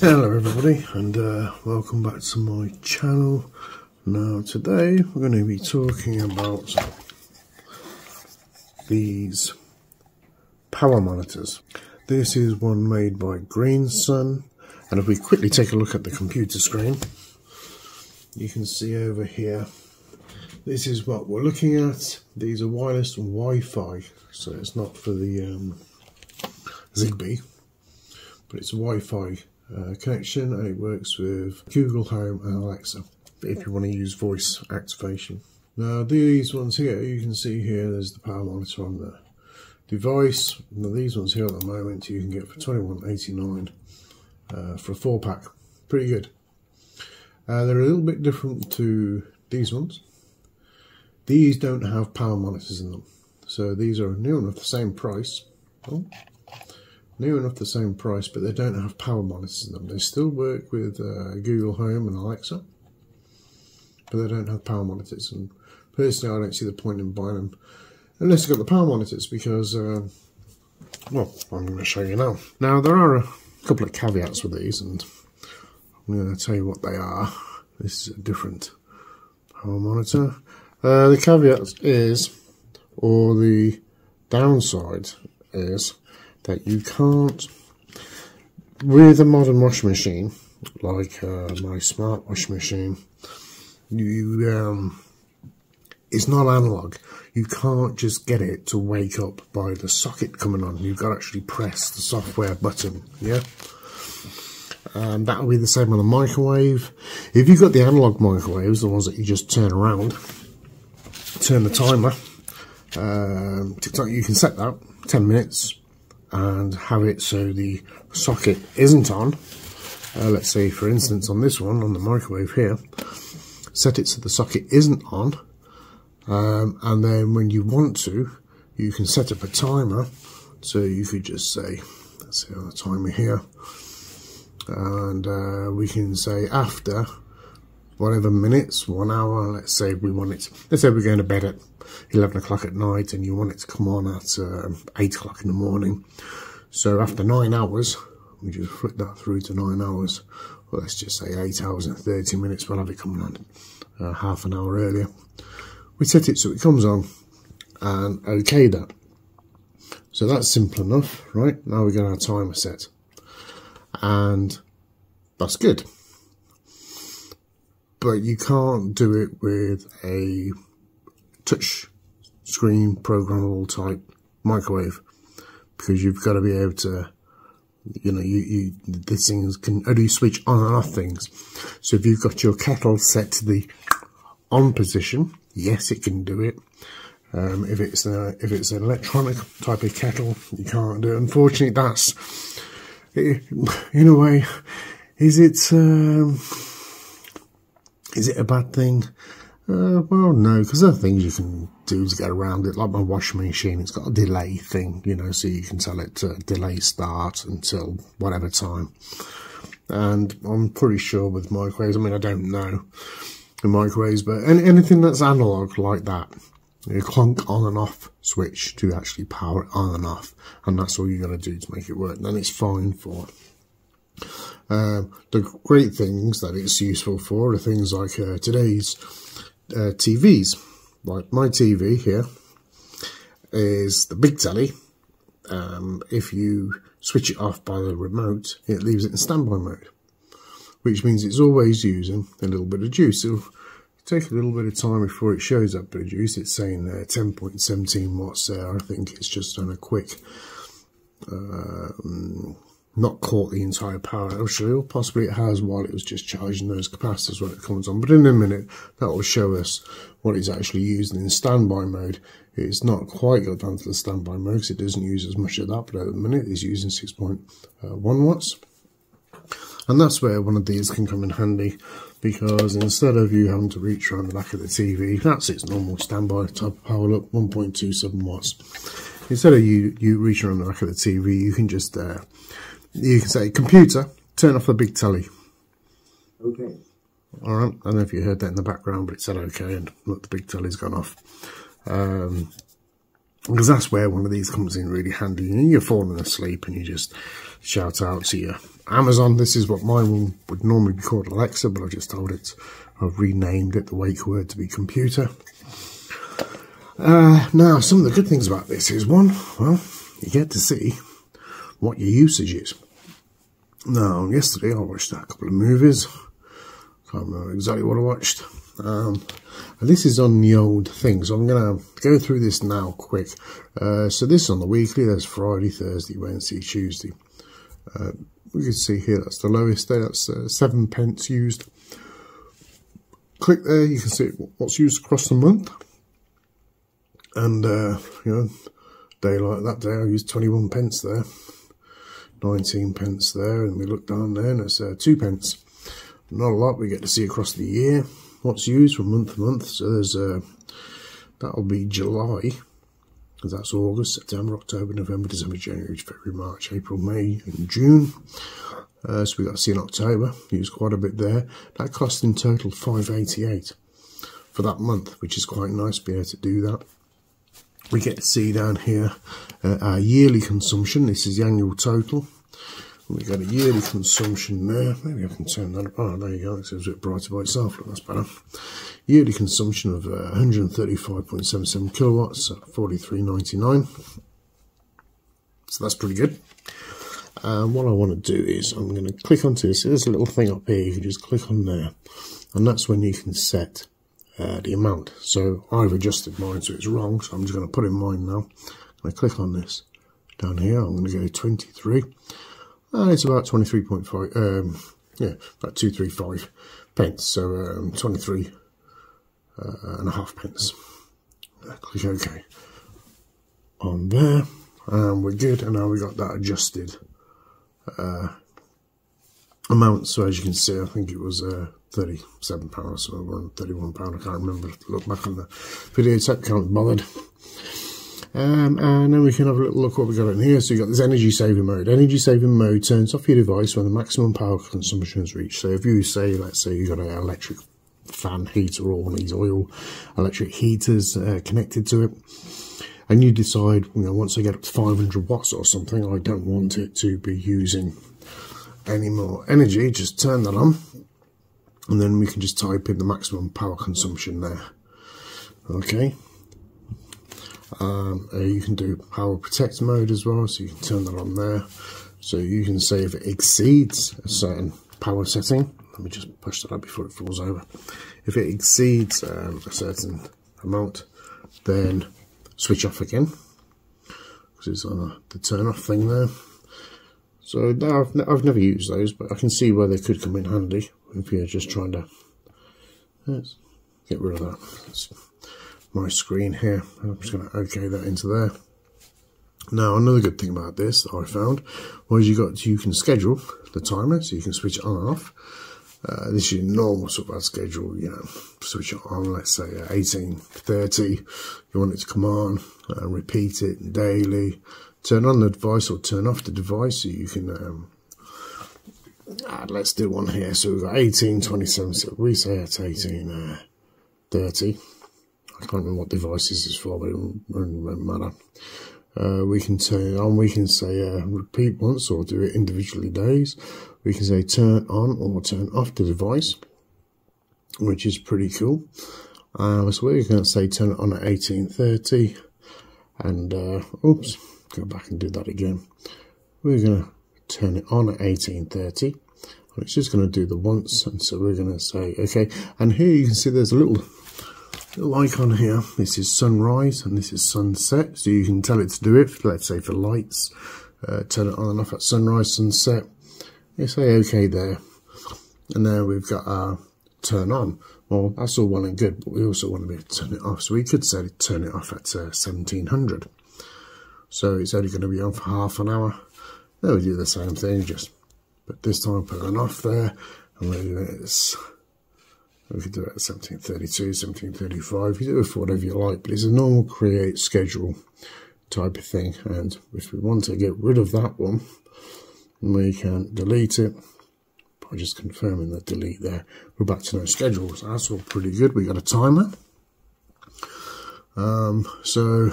Hello everybody and uh, welcome back to my channel. Now today we're going to be talking about these power monitors. This is one made by Greensun and if we quickly take a look at the computer screen you can see over here this is what we're looking at. These are wireless Wi-Fi so it's not for the um, Zigbee but it's Wi-Fi uh, connection and it works with Google Home and Alexa if you want to use voice activation. Now these ones here, you can see here there's the power monitor on the device. Now these ones here at the moment you can get for 21.89 uh, for a four pack. Pretty good. Uh, they're a little bit different to these ones. These don't have power monitors in them. So these are near enough the same price. Oh, near enough the same price, but they don't have power monitors in them. They still work with uh, Google Home and Alexa, but they don't have power monitors. And personally, I don't see the point in buying them unless you've got the power monitors because, uh, well, I'm going to show you now. Now, there are a couple of caveats with these, and I'm going to tell you what they are. This is a different power monitor. Uh, the caveat is, or the downside is, that you can't, with a modern washing machine, like uh, my smart washing machine, you um, it's not analog. You can't just get it to wake up by the socket coming on. You've got to actually press the software button, yeah? And that'll be the same on the microwave. If you've got the analog microwaves, the ones that you just turn around, turn the timer, um, you can set that 10 minutes, and have it so the socket isn't on. Uh, let's say, for instance, on this one, on the microwave here, set it so the socket isn't on. Um, and then when you want to, you can set up a timer. So you could just say, let's see on the timer here. And uh, we can say after whatever minutes, one hour, let's say we want it, let's say we're going to bed at 11 o'clock at night and you want it to come on at uh, 8 o'clock in the morning. So after 9 hours, we just flip that through to 9 hours. Well, let's just say 8 hours and 30 minutes, we'll have it coming on uh, half an hour earlier. We set it so it comes on and okay that. So that's simple enough, right? Now we got our timer set. And that's good but you can't do it with a touch screen programmable type microwave because you've got to be able to you know you, you these things can only switch on and off things? So if you've got your kettle set to the on position yes it can do it. Um, if it's a, if it's an electronic type of kettle you can't do it. Unfortunately that's in a way is it um, is it a bad thing? Uh, well, no, because there are things you can do to get around it. Like my washing machine, it's got a delay thing, you know, so you can tell it to delay start until whatever time. And I'm pretty sure with microwaves, I mean, I don't know the microwaves, but any, anything that's analog like that, you clunk on and off switch to actually power it on and off. And that's all you got to do to make it work. Then it's fine for um, the great things that it's useful for are things like uh, today's uh, TVs. Like my TV here is the big telly. Um, if you switch it off by the remote, it leaves it in standby mode, which means it's always using a little bit of juice. It'll take a little bit of time before it shows up bit juice. It's saying there 10.17 watts there. I think it's just done a quick uh, not caught the entire power or possibly it has while it was just charging those capacitors when it comes on. But in a minute, that will show us what it's actually using in standby mode. It's not quite got down to the standby mode because it doesn't use as much of that, but at the minute it's using 6.1 watts. And that's where one of these can come in handy because instead of you having to reach around the back of the TV, that's its normal standby type power look, 1.27 watts. Instead of you, you reaching around the back of the TV, you can just uh, you can say, computer, turn off the big telly. Okay. All right. I don't know if you heard that in the background, but it said okay, and look, the big telly's gone off. Um, because that's where one of these comes in really handy. You know, you're falling asleep and you just shout out to your Amazon. This is what mine would normally be called Alexa, but I've just told it, I've renamed it the wake word to be computer. Uh, now, some of the good things about this is one, well, you get to see what your usage is. Now, yesterday I watched a couple of movies. Can't remember exactly what I watched. Um, and this is on the old thing, so I'm going to go through this now quick. Uh, so this is on the weekly, there's Friday, Thursday, Wednesday, Tuesday. Uh, we can see here that's the lowest day, that's uh, 7 pence used. Click there, you can see what's used across the month. And, uh, you know, day like that day I used 21 pence there. 19 pence there, and we look down there and it's uh, 2 pence. Not a lot we get to see across the year what's used from month to month. So there's uh, that'll be July, because that's August, September, October, November, December, January, February, March, April, May, and June. Uh, so we got to see in October, used quite a bit there. That cost in total 588 for that month, which is quite nice to be able to do that. We get to see down here uh, our yearly consumption. This is the annual total. We've got a yearly consumption there. Maybe I can turn that up. Oh, there you go. It's a bit brighter by itself. That's better. Yearly consumption of uh, 135.77 kilowatts at 43.99. So that's pretty good. And what I want to do is I'm going to click onto this. There's a little thing up here. You can just click on there. And that's when you can set uh, the amount. So I've adjusted mine so it's wrong. So I'm just going to put in mine now. I click on this down here. I'm going to go 23 and it's about 23.5 um, yeah about 235 pence so um, 23 uh, and a half pence uh, click OK on there and we're good and now we got that adjusted uh, amount so as you can see I think it was uh, 37 pounds or 31 pound I can't remember look back on the video tape can't be bothered um, and then we can have a little look what we've got in here. So you've got this energy saving mode. Energy saving mode turns off your device when the maximum power consumption is reached. So if you say, let's say you've got an electric fan heater or one of these oil electric heaters uh, connected to it, and you decide, you know, once I get up to 500 watts or something, I don't want it to be using any more energy, just turn that on. And then we can just type in the maximum power consumption there. Okay, um, uh, you can do power protect mode as well, so you can turn that on there. So you can say if it exceeds a certain power setting, let me just push that up before it falls over. If it exceeds um, a certain amount, then switch off again, because it's on the turn off thing there. So I've, I've never used those, but I can see where they could come in handy if you're just trying to let's get rid of that my screen here. I'm just going to OK that into there. Now, another good thing about this that I found was you got you can schedule the timer, so you can switch it on and off. Uh, this is your normal sort of schedule, you know, switch it on, let's say at 18.30, you want it to come on, uh, repeat it daily, turn on the device or turn off the device so you can, um, uh, let's do one here, so we've got 18.27, so we say at 18.30, I can't remember what device this is for, but it won't, matter. Uh, we can turn on, we can say uh, repeat once or do it individually days. We can say turn on or turn off the device, which is pretty cool. Uh, so we're going to say turn it on at 1830 and uh, oops, go back and do that again. We're going to turn it on at 1830 it's just going to do the once and so we're going to say okay and here you can see there's a little little icon here. This is sunrise and this is sunset. So you can tell it to do it, let's say for lights. Uh, turn it on and off at sunrise, sunset. You say OK there. And now we've got our turn on. Well, that's all well and good, but we also want to be able to turn it off. So we could say turn it off at uh, 1700. So it's only going to be on for half an hour. Then we do the same thing, just but this time put it off there, and then it's we could do it at 1732, 1735, you do it for whatever you like, but it's a normal create schedule type of thing. And if we want to get rid of that one, we can delete it by just confirming that delete there. We're back to no schedule. So that's all pretty good. We got a timer. Um, so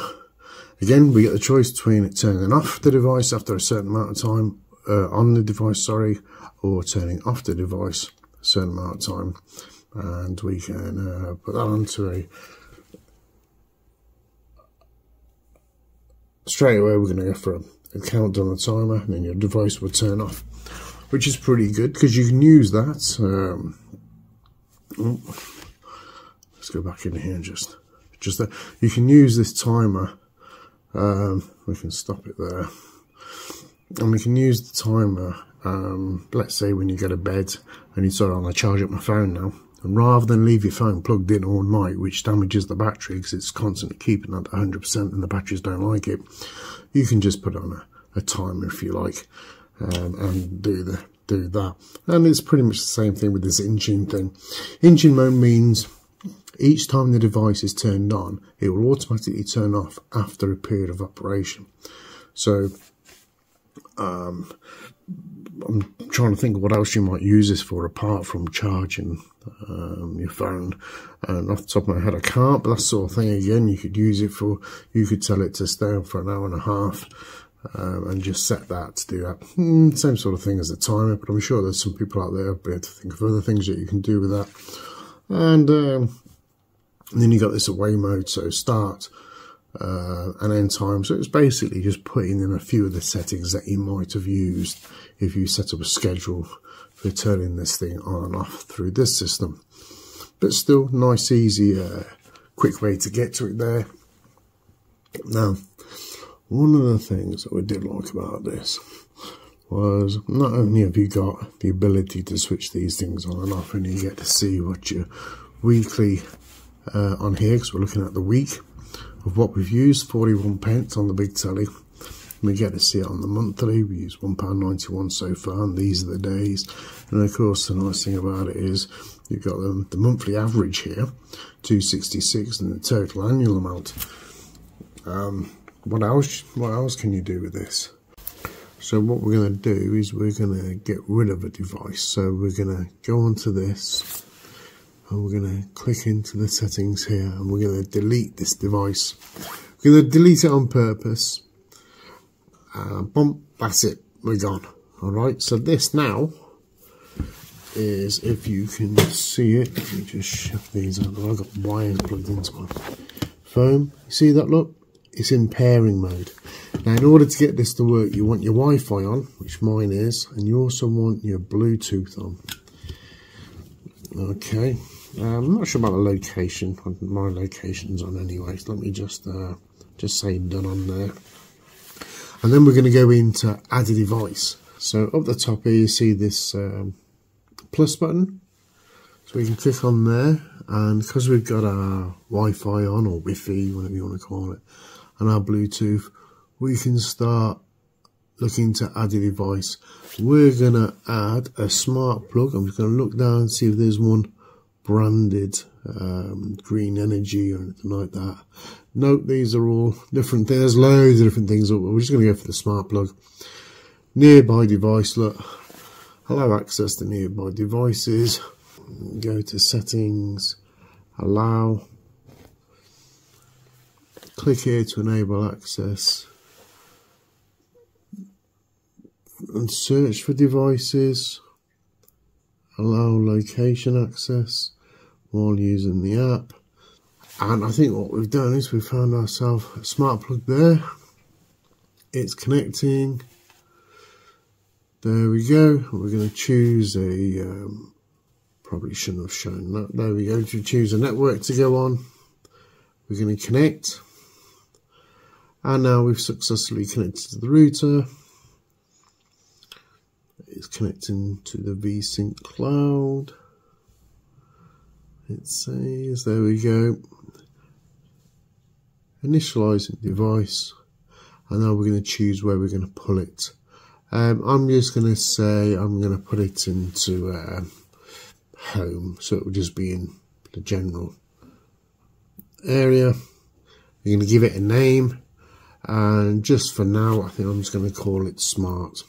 Again, we get the choice between turning off the device after a certain amount of time uh, on the device, sorry, or turning off the device a certain amount of time. And we can uh, put that onto a straight away. We're going to go for a, a countdown a timer, and then your device will turn off, which is pretty good because you can use that. Um, oh, let's go back in here and just just that you can use this timer um, we can stop it there. And we can use the timer um, let's say when you go to bed and you of want to charge up my phone now and rather than leave your phone plugged in all night which damages the battery because it's constantly keeping at 100% and the batteries don't like it you can just put on a, a timer if you like um, and do the do that. And it's pretty much the same thing with this engine thing. Engine mode means each time the device is turned on, it will automatically turn off after a period of operation. So, um, I'm trying to think what else you might use this for apart from charging um, your phone. And off the top of my head, I can't, but that sort of thing again, you could use it for, you could tell it to stay on for an hour and a half. Um, and just set that to do that. Mm, same sort of thing as the timer, but I'm sure there's some people out there be able to think of other things that you can do with that. And um, and then you got this away mode, so start uh, and end time. So it's basically just putting in a few of the settings that you might have used if you set up a schedule for turning this thing on and off through this system. But still, nice, easy, uh, quick way to get to it there. Now, one of the things that we did like about this was not only have you got the ability to switch these things on and off and you get to see what your weekly uh, on here because we're looking at the week of what we've used 41 pence on the big telly we get to see it on the monthly. We use £1.91 so far and these are the days. And of course the nice thing about it is you've got the, the monthly average here 266 and the total annual amount. Um, what else what else can you do with this? So what we're going to do is we're going to get rid of a device. So we're going to go onto this and we're going to click into the settings here and we're going to delete this device. We're going to delete it on purpose. Uh, boom, that's it, we're gone. Alright, so this now is, if you can see it, let me just shift these out. I've got wires plugged into my phone. You see that look? It's in pairing mode. Now, in order to get this to work, you want your Wi-Fi on, which mine is, and you also want your Bluetooth on. Okay, I'm not sure about the location. My location's on anyway. So let me just uh, just say done on there. And then we're going to go into add a device. So up the top here you see this um, plus button. So we can click on there and because we've got our Wi-Fi on or Wi-Fi, whatever you want to call it, and our Bluetooth, we can start looking to add a device. We're going to add a smart plug. I'm just going to look down and see if there's one branded um, green energy or anything like that. Note these are all different. things. There's loads of different things. We're just going to go for the smart plug. Nearby device. Look, allow access to nearby devices. Go to settings. Allow. Click here to enable access. And search for devices. Allow location access while using the app. And I think what we've done is we've found ourselves a smart plug there. It's connecting. There we go. We're going to choose a, um, probably shouldn't have shown that. There we go. To choose a network to go on. We're going to connect. And now we've successfully connected to the router. It's connecting to the VeSync cloud. It says there we go. Initializing device. And now we're going to choose where we're going to pull it. Um, I'm just going to say I'm going to put it into uh, home so it will just be in the general area. We're going to give it a name and just for now I think I'm just going to call it smart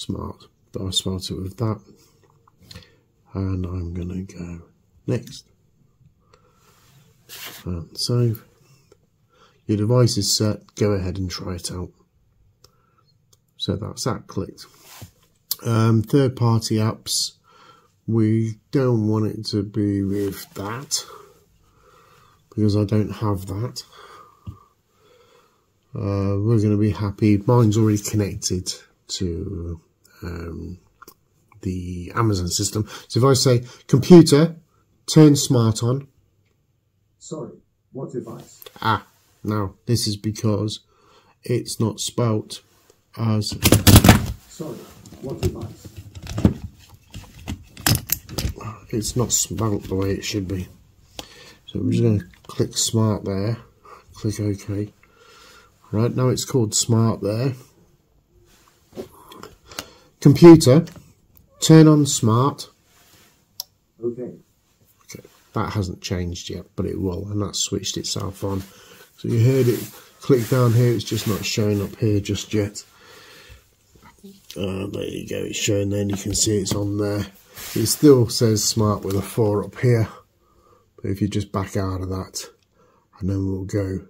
smart but I'll start it with that and I'm going to go next and save your device is set, go ahead and try it out. So that's that clicked. Um, third party apps, we don't want it to be with that because I don't have that. Uh, we're going to be happy. Mine's already connected to um, the Amazon system. So if I say computer, turn smart on. Sorry, what device? Ah, now this is because it's not spelt as Sorry, what device? it's not spelt the way it should be. So I'm just going to click smart there, click OK. Right, now it's called smart there. Computer, turn on smart. Okay. Okay, that hasn't changed yet, but it will, and that's switched itself on. So you heard it click down here, it's just not showing up here just yet. Uh, there you go, it's showing there, and you can see it's on there. It still says smart with a 4 up here, but if you just back out of that, and then we'll go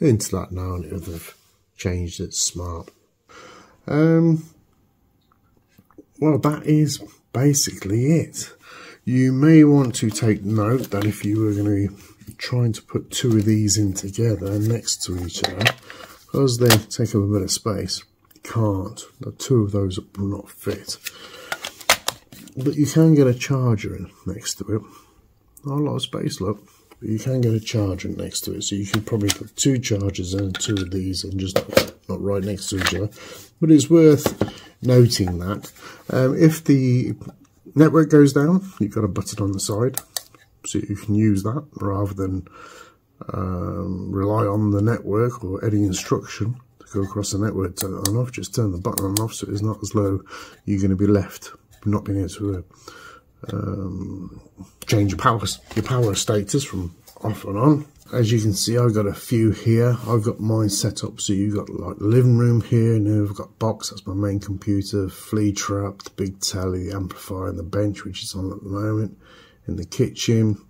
into that now, and it'll have changed it smart. Um, well, that is basically it. You may want to take note that if you were going to be trying to put two of these in together next to each other, because they take up a bit of space, you can't. The two of those will not fit. But you can get a charger in next to it. Not a lot of space, look. But you can get a charger next to it, so you can probably put two chargers and two of these and just not right next to each other. But it's worth noting that um, if the network goes down, you've got a button on the side, so you can use that rather than um, rely on the network or any instruction to go across the network turn it on off. Just turn the button on off so it's not as low you're going to be left not being able to uh, um, change your power your power status from off and on. As you can see, I've got a few here. I've got mine set up so you've got like living room here. Now I've got box, that's my main computer, flea trap, the big telly, the amplifier, and the bench, which is on at the moment, in the kitchen.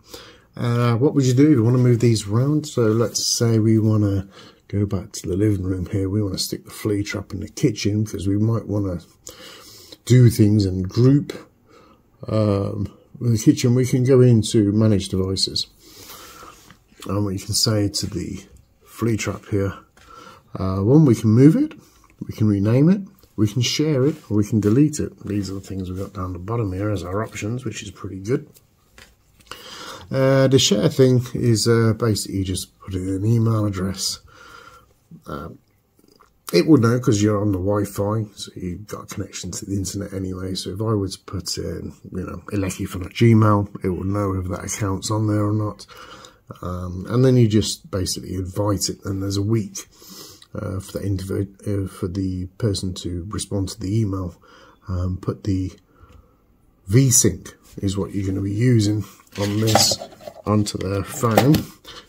Uh, what would you do you want to move these around? So let's say we want to go back to the living room here. We want to stick the flea trap in the kitchen because we might want to do things and group. Um, the kitchen, we can go into manage devices and we can say to the flea trap here, uh, one, we can move it, we can rename it, we can share it, or we can delete it. These are the things we've got down the bottom here as our options, which is pretty good. Uh, the share thing is uh, basically just put in an email address. Uh, it will know because you're on the Wi-Fi, so you've got a connection to the internet anyway. So if I was to put in, you know, Eleki from Gmail, it will know if that account's on there or not. Um, and then you just basically invite it, and there's a week uh, for the uh, for the person to respond to the email. Um, put the VeSync is what you're going to be using on this onto their phone.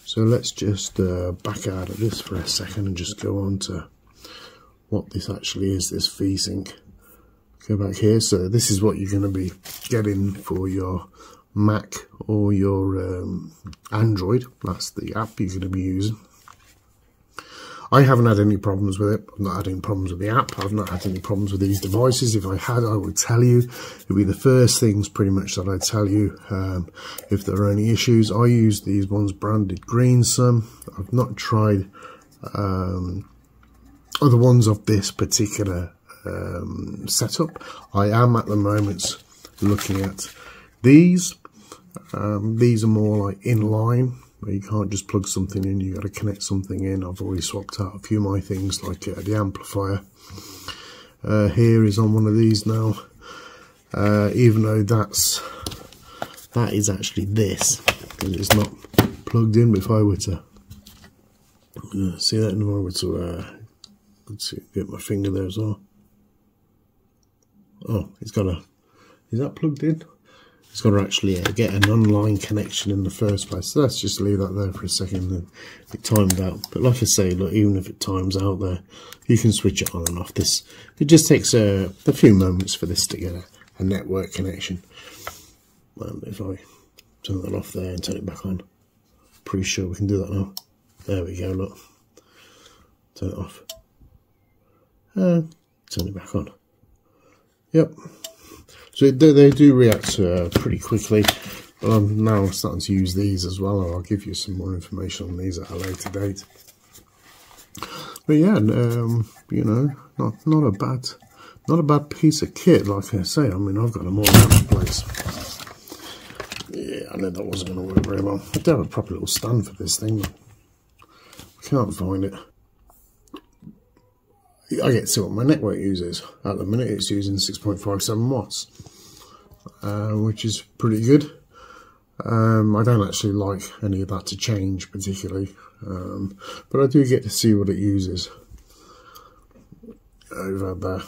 So let's just uh, back out of this for a second and just go on to what this actually is, this VeSync. Go back here. So this is what you're going to be getting for your Mac or your um, Android. That's the app you're going to be using. I haven't had any problems with it. I've not had any problems with the app. I've not had any problems with these devices. If I had, I would tell you. It'd be the first things pretty much that I'd tell you um, if there are any issues. I use these ones branded Greensun. I've not tried um, other ones of this particular um, setup. I am at the moment looking at these. Um, these are more like inline where you can't just plug something in, you got to connect something in. I've already swapped out a few of my things like uh, the amplifier. Uh, here is on one of these now, uh, even though that's that is actually this because it's not plugged in. If I were to uh, see that, if I were to let's see, get my finger there as well. Oh, it's got a. Is that plugged in? It's got to actually uh, get an online connection in the first place. So let's just leave that there for a second and it timed out. But like I say, look, even if it times out there, you can switch it on and off. This It just takes a, a few moments for this to get a, a network connection. Um, if I turn that off there and turn it back on, pretty sure we can do that now. There we go, look. turn it off. Uh, turn it back on. Yep. So they, they do react uh, pretty quickly. But I'm now starting to use these as well. I'll give you some more information on these at a later date. But yeah, um, you know, not not a bad, not a bad piece of kit. Like I say, I mean, I've got them all over place. Yeah, I know that wasn't going to work very well. I do have a proper little stand for this thing, but I can't find it. I get to see what my network uses. At the minute, it's using 6.57 watts, uh, which is pretty good. Um, I don't actually like any of that to change particularly, um, but I do get to see what it uses over the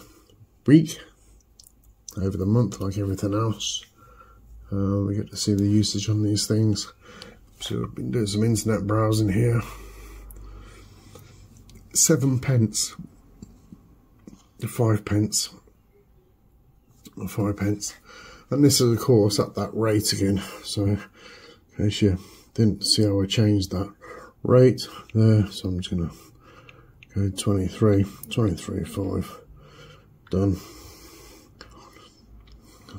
week, over the month, like everything else. Uh, we get to see the usage on these things. So I've been doing some internet browsing here. Seven pence five pence five pence and this is of course at that rate again. So in case you didn't see how I changed that rate there so I'm just gonna go 23 23 5 done.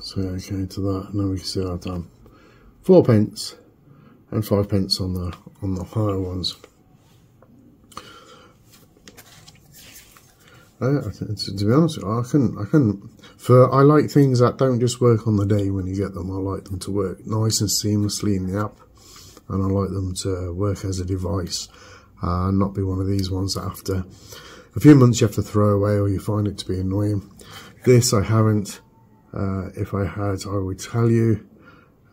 Say okay to that. Now we can see our done four pence and five pence on the on the higher ones. Uh, to be honest, I can, I can, for I like things that don't just work on the day when you get them. I like them to work nice and seamlessly in the app, and I like them to work as a device, uh, and not be one of these ones that after a few months you have to throw away or you find it to be annoying. This I haven't. Uh, if I had, I would tell you,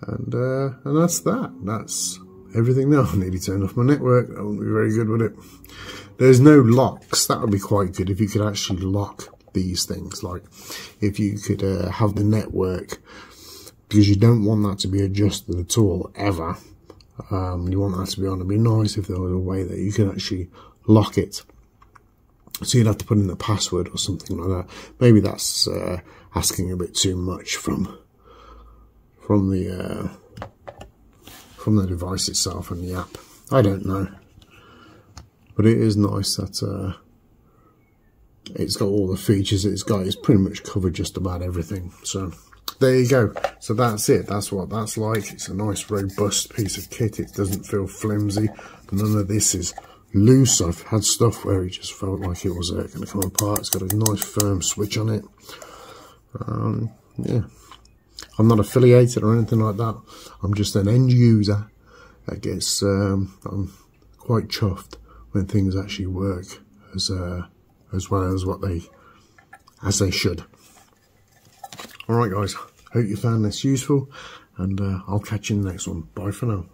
and uh, and that's that. That's everything now. I nearly turned off my network. I wouldn't be very good with it. There's no locks. That would be quite good if you could actually lock these things. Like if you could uh, have the network, because you don't want that to be adjusted at all, ever. Um, you want that to be on. It'd be nice if there was a way that you could actually lock it. So you'd have to put in a password or something like that. Maybe that's uh, asking a bit too much from from the uh, from the device itself and the app. I don't know. But it is nice that uh, it's got all the features it's got. It's pretty much covered just about everything. So there you go. So that's it. That's what that's like. It's a nice robust piece of kit. It doesn't feel flimsy. None of this is loose. I've had stuff where it just felt like it was uh, going to come apart. It's got a nice firm switch on it. Um, yeah. I'm not affiliated or anything like that. I'm just an end user. I guess um, I'm quite chuffed when things actually work as uh, as well as what they as they should. All right, guys. Hope you found this useful, and uh, I'll catch you in the next one. Bye for now.